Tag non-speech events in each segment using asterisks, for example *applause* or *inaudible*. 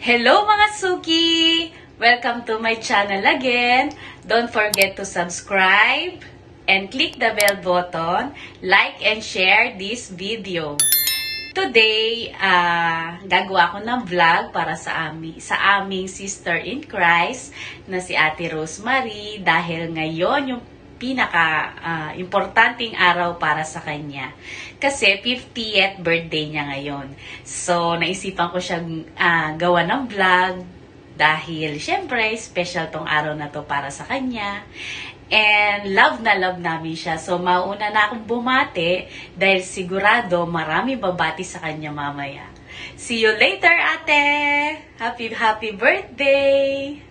Hello mga Suki! Welcome to my channel again. Don't forget to subscribe and click the bell button, like and share this video. Today, ah gagawa ko ng vlog para sa, ami, sa aming sister in Christ na si Ate Rosemary dahil ngayon yung pinaka ah, importanteng araw para sa kanya. Kasi 50th birthday niya ngayon. So, naisipan ko siyang ah, gawa ng vlog dahil syempre special tong araw na to para sa kanya. And love na love namin siya. So, mauna na akong bumati dahil sigurado marami babati sa kanya mamaya. See you later, ate! Happy, happy birthday!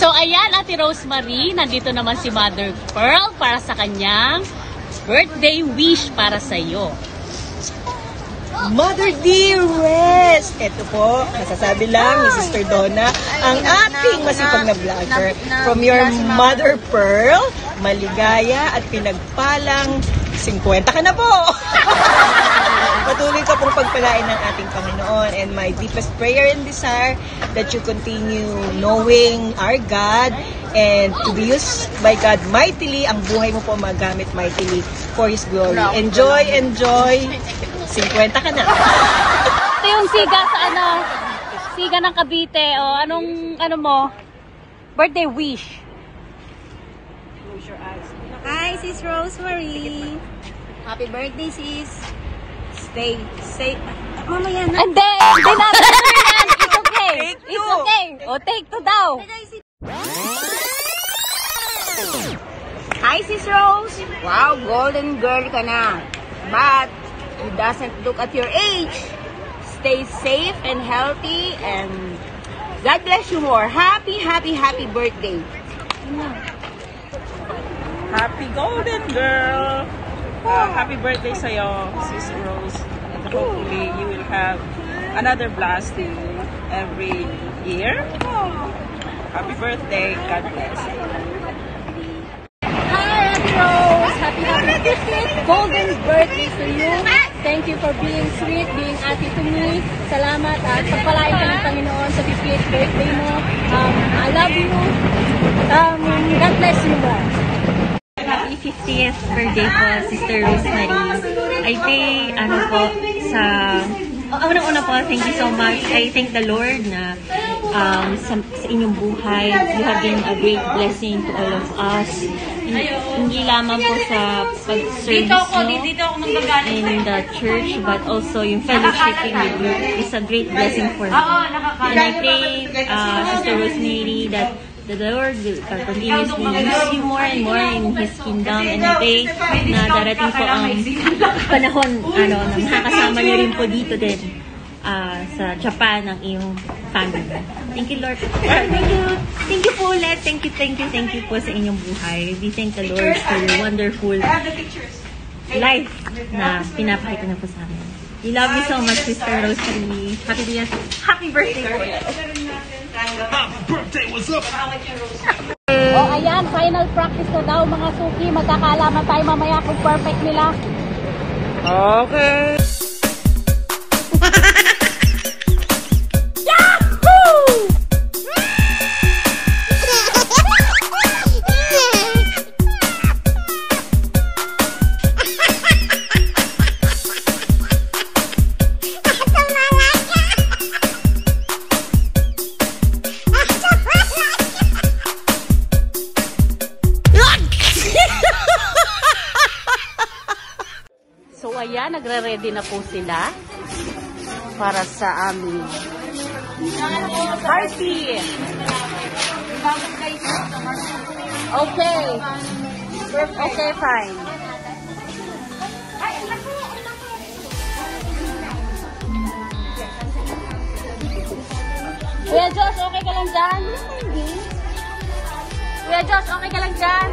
So, ayan, Ate Rosemary. Nandito naman si Mother Pearl para sa kanyang birthday wish para sa iyo. Mother dearest! Ito po, masasabi lang ni Sister Donna, ang ating masipag na vlogger. From your Mother Pearl, maligaya at pinagpalang 50 ka na po! *laughs* Patuloy ka pong pagpalain ng ating Panginoon and my deepest prayer and desire that you continue knowing our God and to be used by God mightily, ang buhay mo po magamit mightily for His glory. Enjoy, enjoy! 50 ka na! Ito yung siga sa ano, siga ng Cavite. O, anong, ano mo? Birthday wish. Hi, Sis Rosemary. Happy birthday, sis. Stay safe. Mamaya na. Hindi! Hindi natin yan! It's okay! *laughs* Take It's two. okay! O, take two daw! Hi, Sis Rose. Wow, golden girl ka na. But, it doesn't look at your age. Stay safe and healthy and God bless you more. Happy, happy, happy birthday. Happy Golden Girl! Uh, happy birthday sa'yo, Sis Rose. And hopefully, you will have another blasting every year. Happy birthday. God bless. Hi, Rose! Happy, happy 50th golden birthday to you. Thank you for being sweet, being ate to me. Salamat at pagpalain ka ng Panginoon sa 50th birthday mo. Um, I love you. Um, God bless you more. Happy 50th birthday po, Sister Rosemary. I think, ano po, sa... Oh, Unang-una po, thank you so much. I thank the Lord na um, sa, sa inyong buhay, you have been a great blessing to all of us. Hindi, hindi lamang po sa pag-service nyo in the church, but also yung fellowshipping with you is a great blessing for me. And I pray, uh, Sister Rosemary, that the Lord will continuously use you more and more in His kingdom. And I pray na darating po ang panahon ano, na makakasama niyo rin po dito din ah, sa Japan ng iyong family. Thank you, Lord. Thank you. Thank you po ulit. Thank you, thank you, thank you po sa inyong buhay. We thank the Lord for your wonderful life na pinapakita na po sa amin. We love you so much, Sister Rosemary. Happy, happy birthday po ulit. O, ayan, final practice na daw mga suki. Magkakaalaman tayo mamaya kung perfect nila. Okay. So ayan, nagre-ready na po sila para sa aming party. Okay. Okay, fine. Kuya Josh, okay ka lang dyan? Kuya Josh, okay ka lang dyan?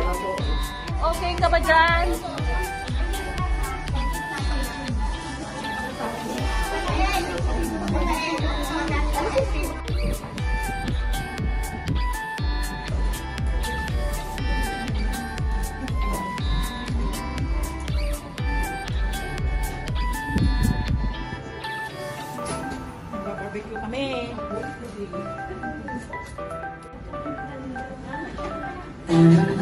Okay ka ba dyan? Okay. Barbecue kami. This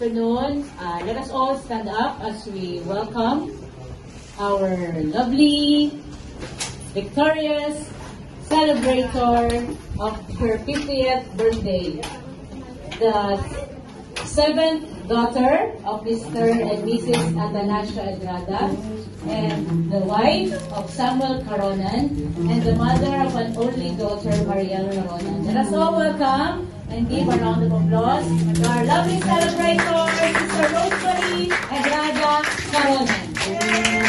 afternoon, uh, let us all stand up as we welcome our lovely, victorious celebrator of her 50th birthday. The seventh daughter of Mr. and Mrs. Atanasio Edrada, and the wife of Samuel Caronan, and the mother of an only daughter, Mariel Caronan. Let us all welcome and give a round of applause to our lovely celebrator, Mr. Rosemary Edrada Caronan. So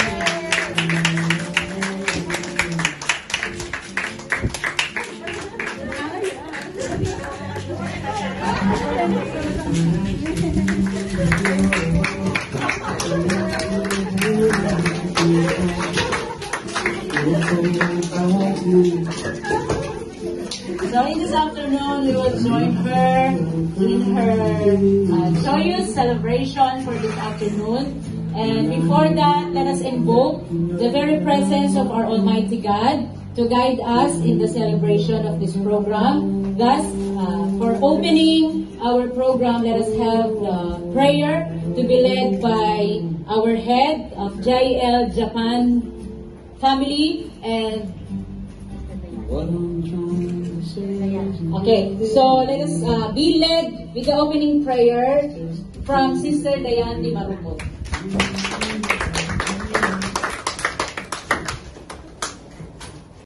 afternoon, we will join her in her uh, joyous celebration for this afternoon. And before that, let us invoke the very presence of our Almighty God to guide us in the celebration of this program. Thus, uh, for opening our program, let us have the prayer to be led by our head of JL Japan family and Okay, so let us uh, be led with the opening prayer from Sister Dayan Di Maruco.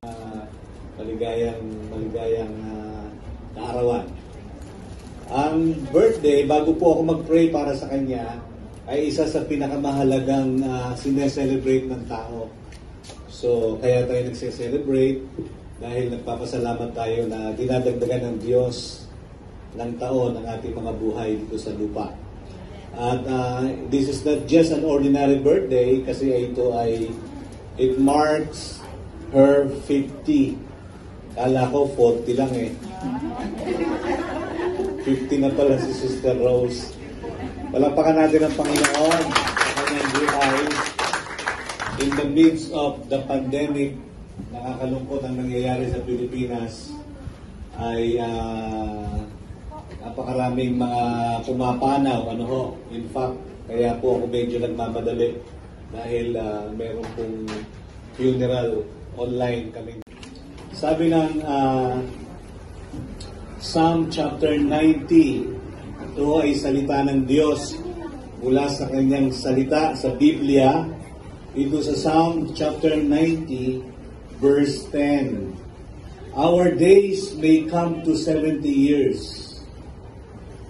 Ah, maligayang maligayang ah, kaarawan. Ang birthday, bago po ako mag-pray para sa kanya, ay isa sa pinakamahalagang uh, sineselebrate ng tao. So, kaya tayo nagse-celebrate dahil nagpapasalamat tayo na dinadagdagan ng Diyos ng taon ng ating mga buhay dito sa lupa. At ah, this is not just an ordinary birthday kasi ito ay it marks her 50. Kala ko 40 lang eh. 50 na pala si Sister Rose. Palakpakan natin ang Panginoon sa kanyang buhay. In the midst of the pandemic, nakakalungkot ang nangyayari sa Pilipinas, ay napakaraming mga pumapanaw. Ano ho? In fact, kaya po ako medyo nagmamadali dahil ah, meron pong funeral online kami. Sabi ng ah, Psalm chapter 90, ito ay salita ng Diyos mula sa kanyang salita sa Biblia. Ito sa Psalm chapter 90, verse 10. Our days may come to 70 years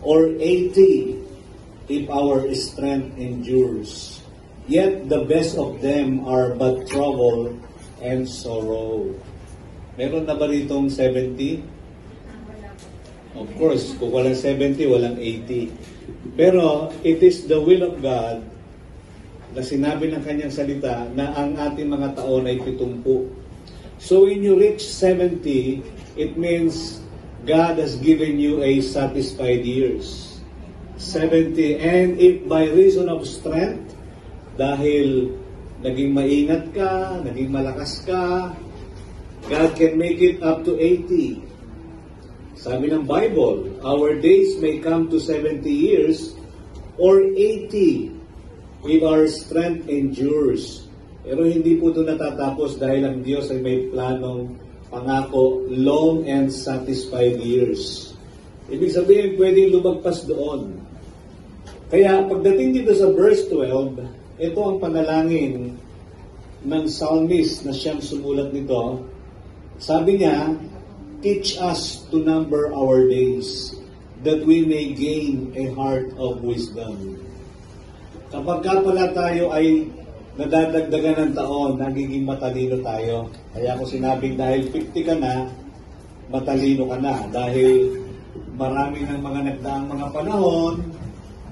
or 80 if our strength endures. Yet the best of them are but trouble and sorrow. Meron na ba ritong 70? Of course, kung walang 70, walang 80. Pero it is the will of God na sinabi ng kanyang salita na ang ating mga taon ay pitumpu. So when you reach 70, it means God has given you a satisfied years. 70. And if by reason of strength, dahil naging maingat ka, naging malakas ka, God can make it up to 80. Sabi ng Bible, our days may come to 70 years or 80 if our strength endures. Pero hindi po ito natatapos dahil ang Diyos ay may planong pangako long and satisfied years. Ibig sabihin, pwedeng lumagpas doon. Kaya pagdating dito sa verse 12, ito ang panalangin ng psalmist na siyang sumulat nito. Sabi niya, Teach us to number our days, that we may gain a heart of wisdom. Kapag ka pala tayo ay nadadagdagan ng taon, nagiging matalino tayo. Kaya ako sinabing dahil 50 ka na, matalino ka na. Dahil marami ng mga nagdaang mga panahon,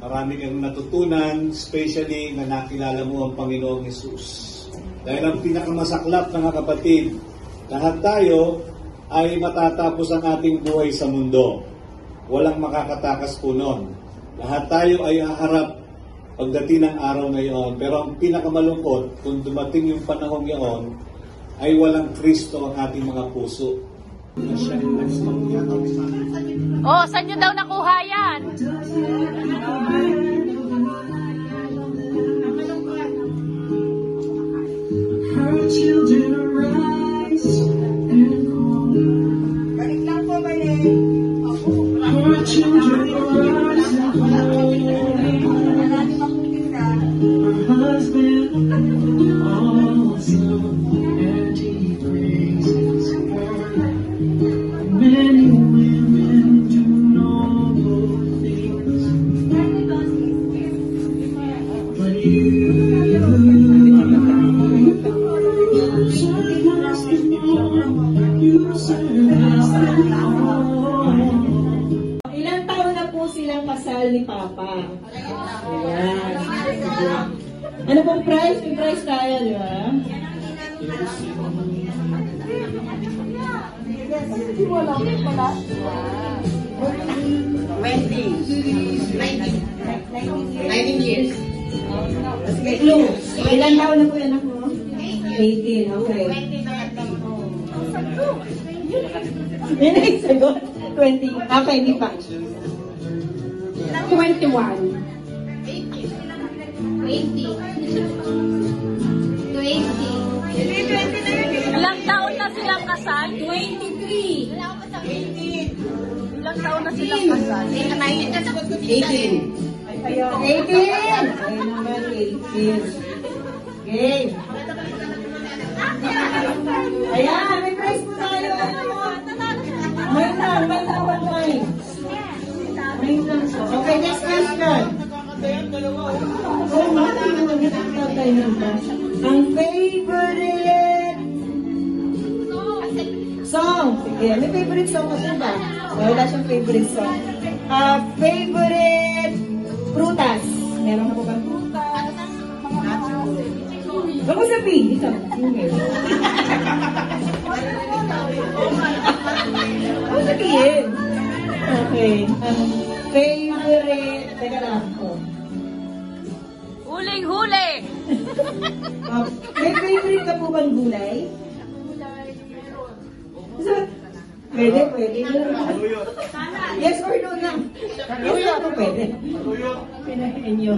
marami kang natutunan, especially na nakilala mo ang Panginoong Yesus. Dahil ang pinakamasaklap mga kapatid, lahat tayo ay matatapos ang ating buhay sa mundo. Walang makakatakas po nun. Lahat tayo ay haharap pagdating ng araw na iyon. Pero ang pinakamalungkot, kung dumating yung panahong iyon, ay walang Kristo ang ating mga puso. Oh, saan nyo daw nakuha yan? Her children 嗯。Tapos may clue. Ilang taon na po yan ako? 18, okay. Yan ay sagot. 20. Okay, hindi pa. 21. Ilang taon na silang kasal? 23. Ilang taon na silang kasal? 18. 18! Ay naman, 18. Okay. Ayan, may prize po tayo. May lang, may lang, may May lang po. Okay, next question. Oh, mati na nagtatawag tayo bash. Ang favorite song. Sige, may favorite song ka po ba? Wala siyang favorite song. Ah, favorite prutas. Meron ka po ba prutas? Huwag mo sabihin. Ito. Huwag mo sabihin. Okay. Ang favorite... Teka lang po. Huling-huli! Uh, may favorite ka po bang gulay? Pwede, pwede. Yes or no lang. Yes or no, pwede. Pinahin nyo.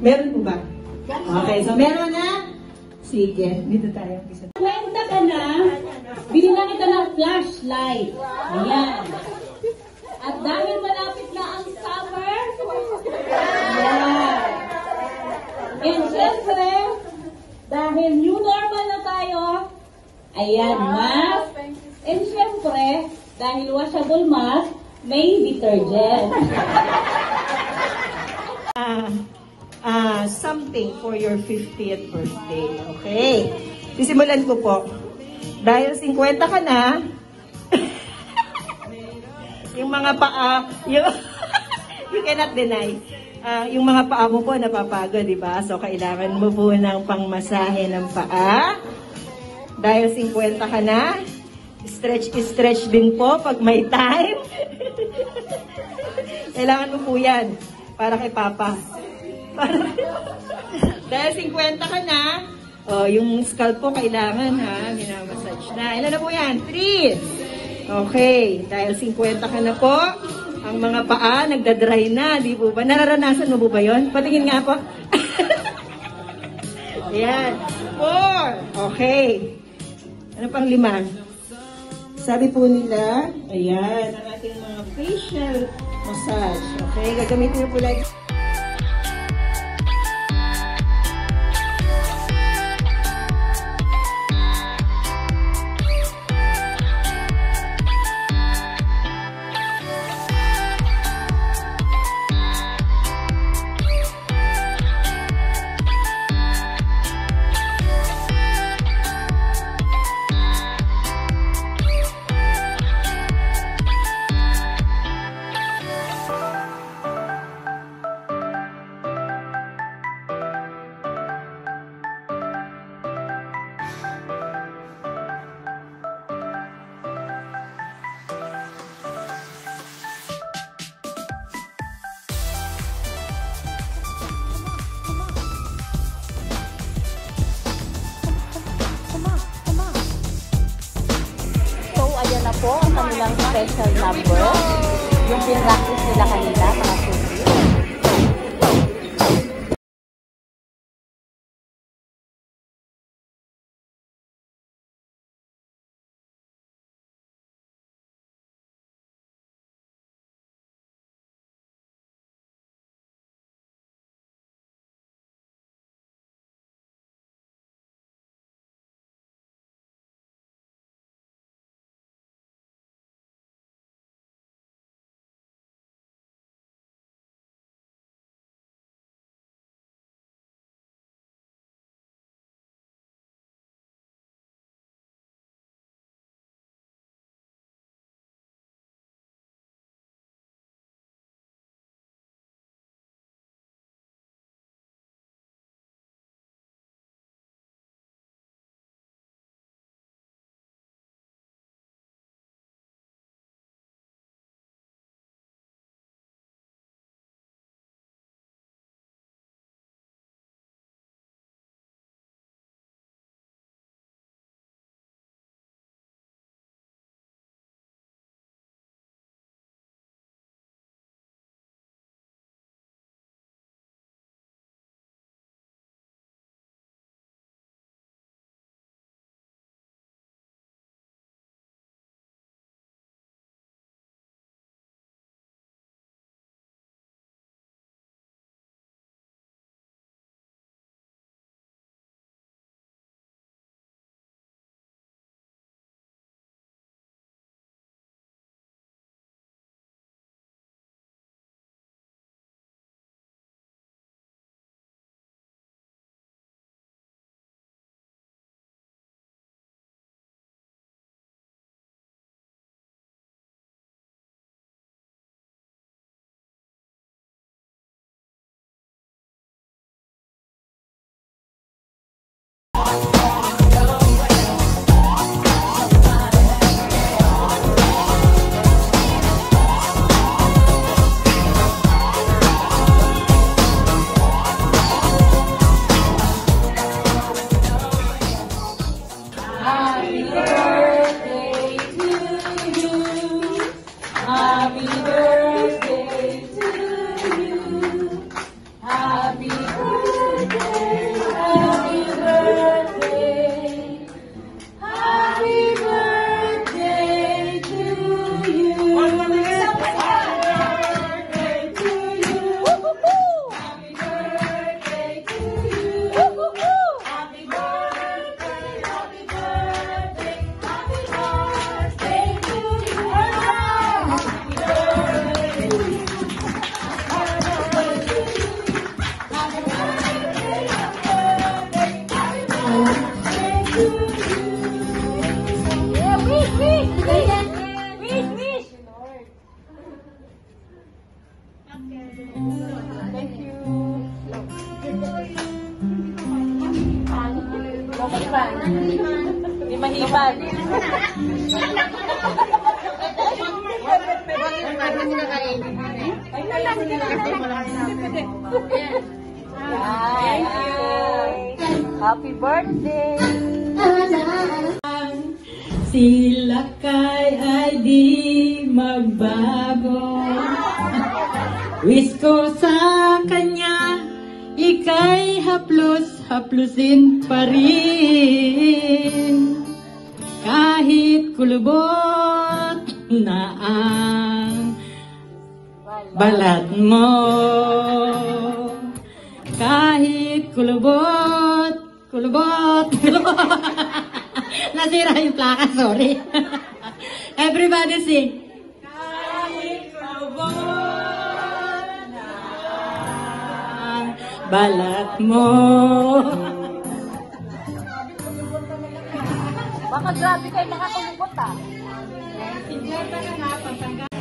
Meron po ba? Okay, so meron na? Sige, dito tayo. Kwenta ka na, binigyan kita ng flashlight. Ayan. At dahil malapit na ang summer, ayan. And syempre, dahil new normal na tayo, ayan, mask. And syempre, dahil washable mask, may detergent. *laughs* ah, ah, something for your 50th birthday. Okay. Sisimulan ko po. Dahil 50 ka na, *laughs* yung mga paa, yung, *laughs* you cannot deny. Ah, yung mga paa mo po napapagod, di ba? So, kailangan mo po ng pangmasahe ng paa. Dahil 50 ka na, stretch-stretch din po pag may time. *laughs* Kailangan mo po yan para kay Papa. Para... *laughs* Dahil 50 ka na, oh, yung scalp po kailangan ha, minamassage na. Ilan na po yan? 3! Okay, dahil 50 ka na po, ang mga paa nagdadry na, di po ba? Nararanasan mo po ba yun? Patingin nga po. *laughs* Ayan. Four. Okay. Ano pang lima? Sabi po nila, ayan, ang ating mga facial massage. Okay, gagamitin niyo po like... natin sila kainin. Thank you. Happy birthday! Sila kay ay di magbago. Wish ko sa kanya, ikay haplos, haplusin pa rin. Kahit kulubot na ang balat mo. Kahit kulubot, kulubot, kulubot. *laughs* Nasira yung plaka, sorry. *laughs* Everybody sing. Kahit kulubot na balat mo. Baka grabe kayo makakulubot ah. Sigurta na nga,